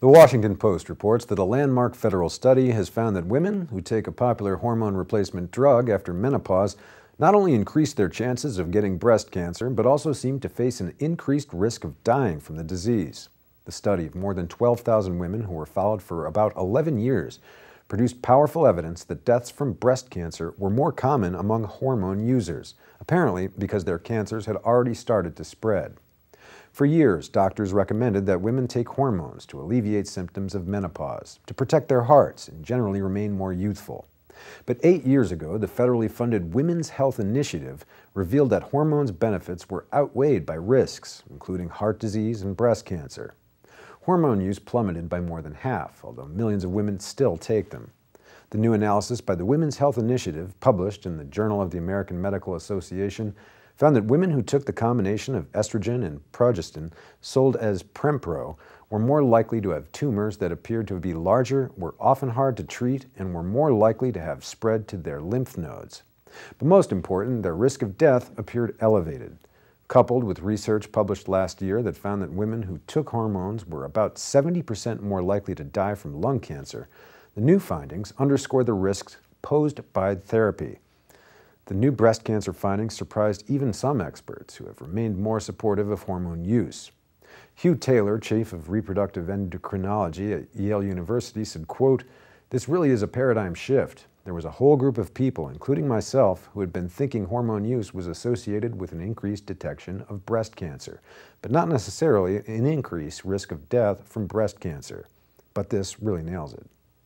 The Washington Post reports that a landmark federal study has found that women who take a popular hormone replacement drug after menopause not only increase their chances of getting breast cancer, but also seem to face an increased risk of dying from the disease. The study of more than 12,000 women who were followed for about 11 years produced powerful evidence that deaths from breast cancer were more common among hormone users, apparently because their cancers had already started to spread. For years, doctors recommended that women take hormones to alleviate symptoms of menopause, to protect their hearts, and generally remain more youthful. But eight years ago, the federally funded Women's Health Initiative revealed that hormones' benefits were outweighed by risks, including heart disease and breast cancer. Hormone use plummeted by more than half, although millions of women still take them. The new analysis by the Women's Health Initiative, published in the Journal of the American Medical Association, found that women who took the combination of estrogen and progestin sold as Prempro were more likely to have tumors that appeared to be larger, were often hard to treat, and were more likely to have spread to their lymph nodes. But most important, their risk of death appeared elevated. Coupled with research published last year that found that women who took hormones were about 70% more likely to die from lung cancer, the new findings underscore the risks posed by therapy. The new breast cancer findings surprised even some experts who have remained more supportive of hormone use. Hugh Taylor, chief of reproductive endocrinology at Yale University, said, quote, this really is a paradigm shift. There was a whole group of people, including myself, who had been thinking hormone use was associated with an increased detection of breast cancer, but not necessarily an increased risk of death from breast cancer. But this really nails it.